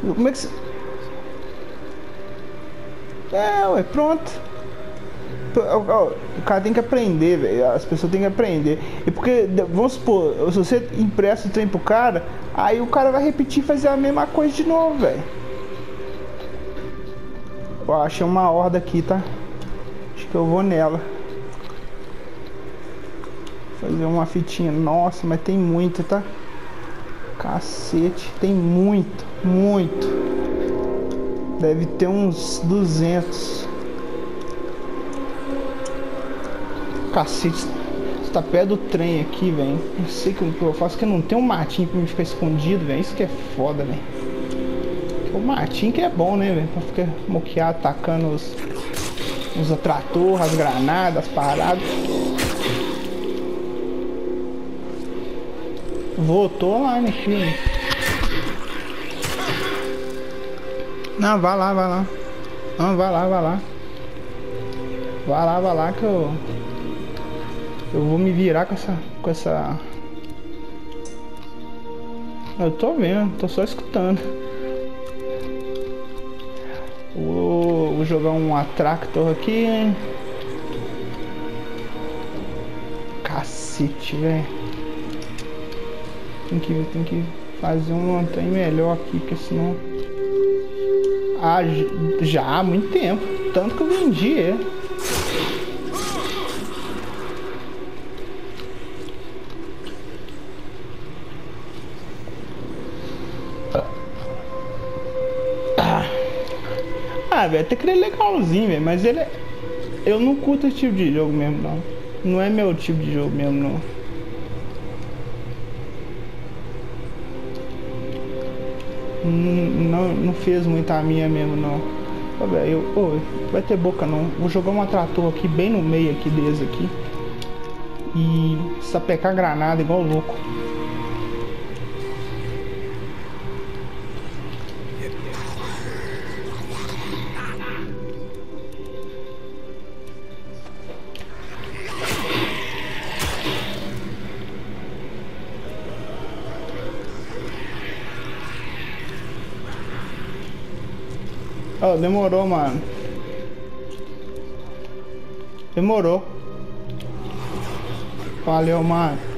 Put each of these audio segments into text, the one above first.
Como é que você... É, ué, pronto. O cara tem que aprender, velho. As pessoas têm que aprender. E porque, vamos supor, se você empresta o trem pro cara, aí o cara vai repetir fazer a mesma coisa de novo, velho. Achei uma horda aqui, tá? Acho que eu vou nela. Fazer uma fitinha. Nossa, mas tem muita, tá? Cacete, tem muito, muito. Deve ter uns 200. Cacete, está perto do trem aqui, velho. Não sei o que eu faço, que não tem um matinho pra me ficar escondido, velho. Isso que é foda, velho. O matinho que é bom, né, velho? Pra ficar moqueado, atacando os, os atrator, as granadas, as paradas. Voltou lá no filme. Não, vai lá, vai lá. Não, vai lá, vai lá. Vai lá, vai lá que eu. Eu vou me virar com essa. com essa. Eu tô vendo, tô só escutando. Vou, vou jogar um Attractor aqui. Cacete, velho. Tem que, tem que fazer um trem melhor aqui, porque senão... Ah, já há muito tempo. Tanto que eu vendi ele. Ah, velho, até que ele é legalzinho, velho, mas ele é... Eu não curto esse tipo de jogo mesmo, não. Não é meu tipo de jogo mesmo, não. Não, não fez muito a minha mesmo não. Eu, vai ter boca não. Vou jogar um atrator aqui bem no meio aqui desse aqui. E sapecar granada igual louco. Demorou, mano. Demorou. Valeu, mano.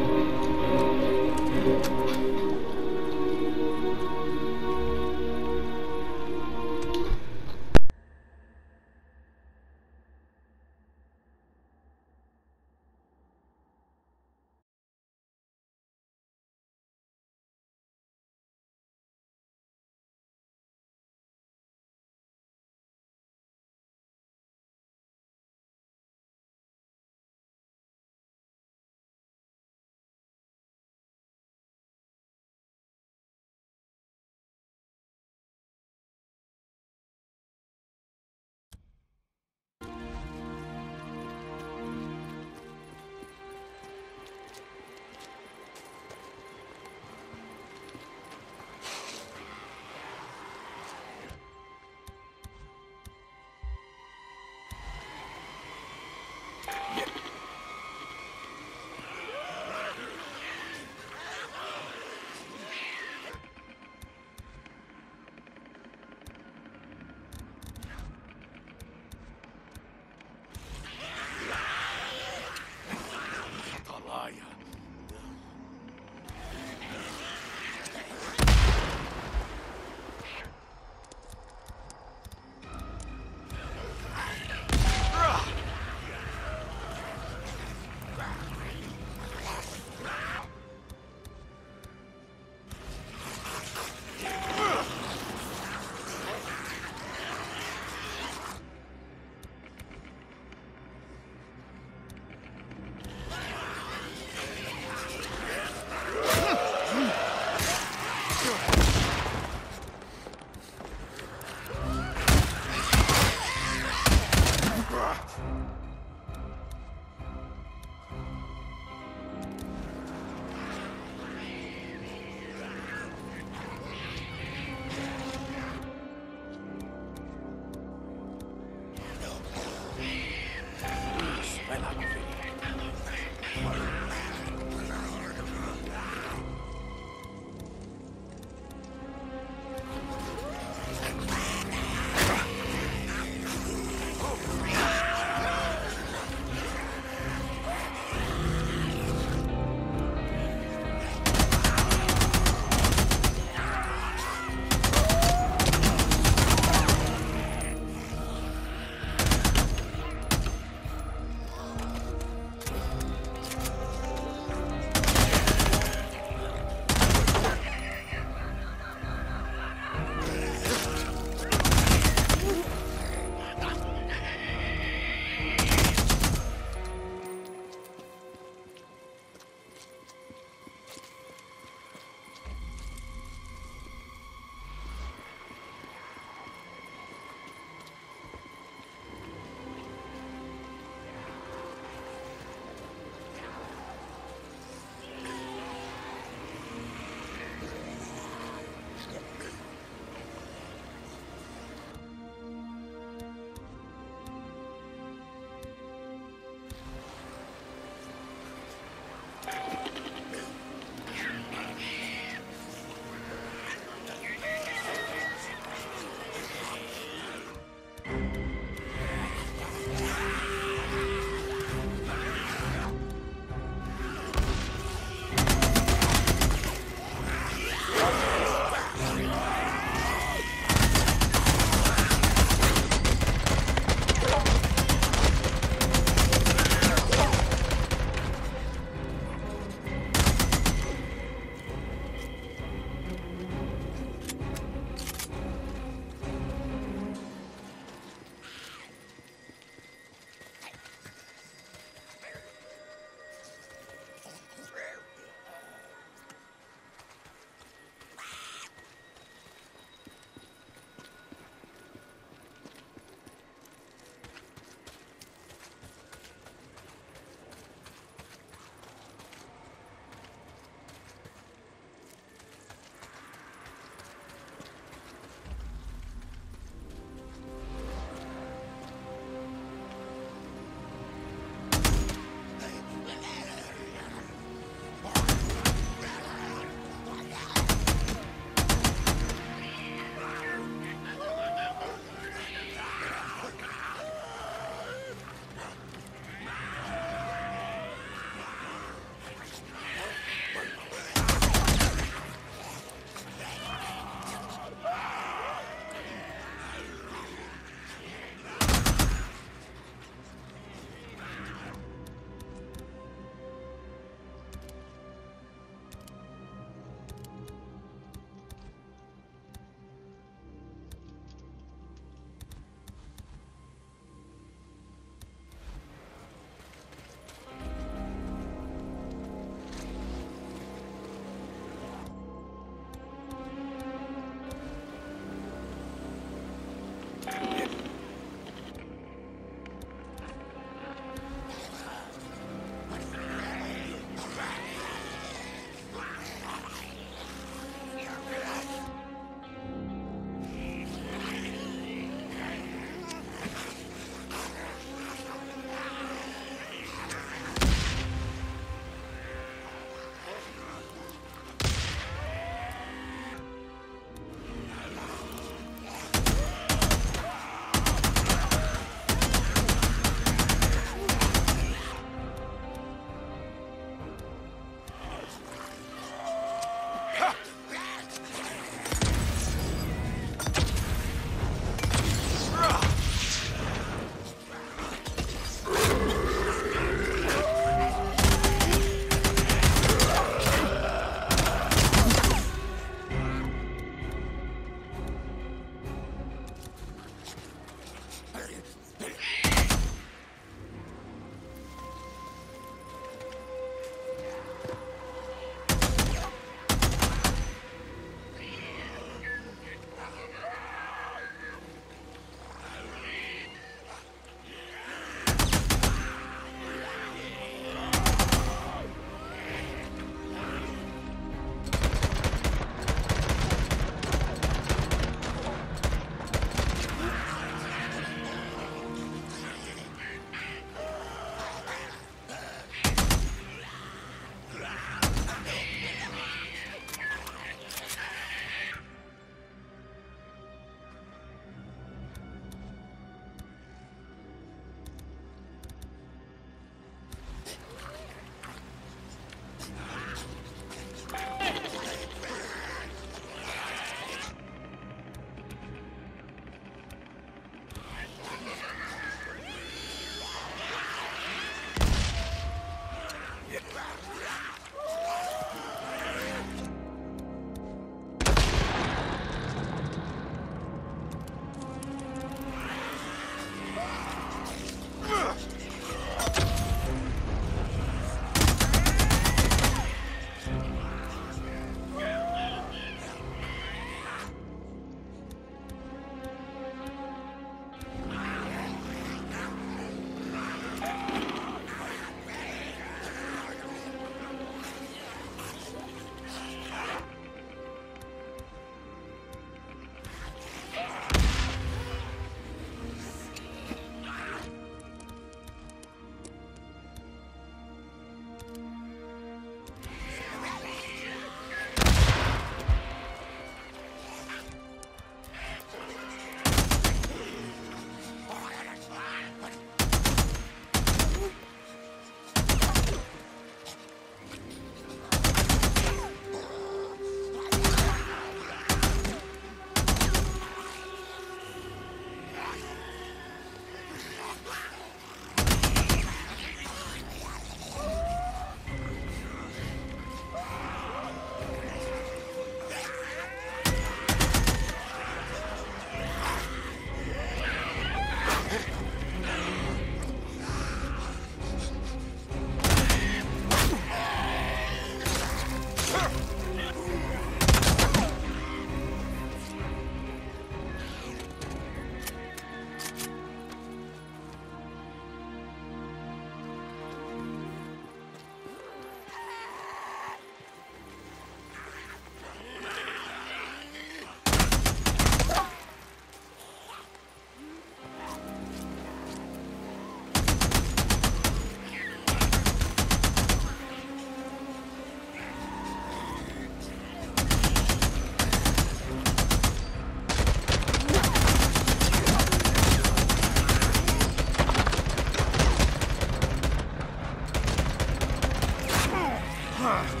Ugh.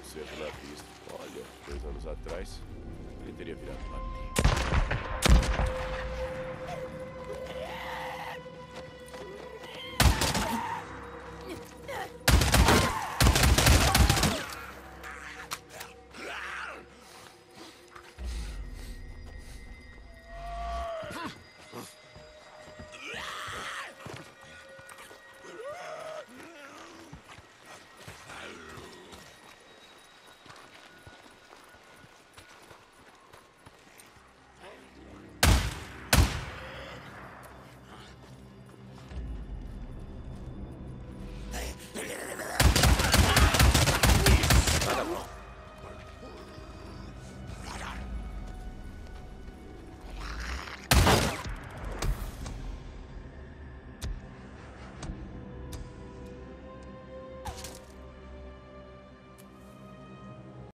Acerto na pista. Olha, dois anos atrás, ele teria virado latim.